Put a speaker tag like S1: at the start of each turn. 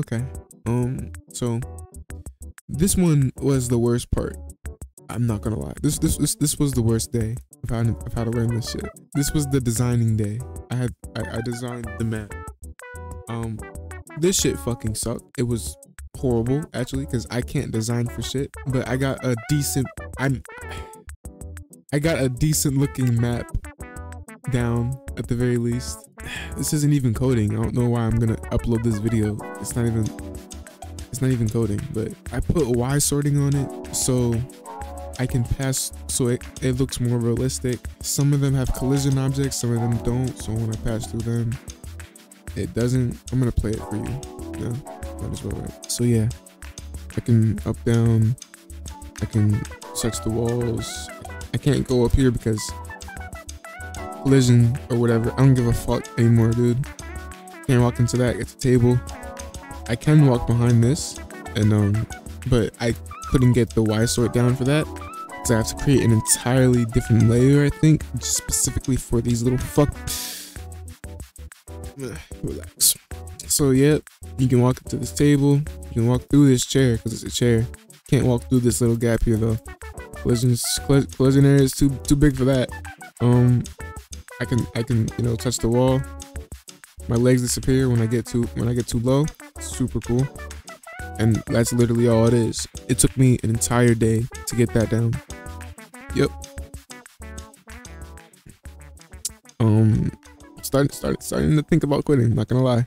S1: Okay. Um. So this one was the worst part. I'm not gonna lie. This this this this was the worst day of how of how to learn this shit. This was the designing day. I had I, I designed the map. Um, this shit fucking sucked. It was horrible actually because I can't design for shit. But I got a decent. I'm. I got a decent looking map down at the very least. This isn't even coding. I don't know why I'm gonna upload this video. It's not even. It's not even coding, but I put Y sorting on it so I can pass so it, it looks more realistic. Some of them have collision objects, some of them don't. So when I pass through them, it doesn't. I'm gonna play it for you. No, that is right. So yeah, I can up down. I can touch the walls. I can't go up here because collision or whatever. I don't give a fuck anymore, dude. Can't walk into that. It's a table. I can walk behind this, and um, but I couldn't get the Y sort down for that. So I have to create an entirely different layer, I think, specifically for these little fuck. Relax. So yeah, you can walk up to this table. You can walk through this chair because it's a chair. Can't walk through this little gap here though. Collisions, collision area is too too big for that. Um, I can I can you know touch the wall. My legs disappear when I get too when I get too low. Super cool. And that's literally all it is. It took me an entire day to get that down. Yep. Um, starting starting starting to think about quitting. Not gonna lie.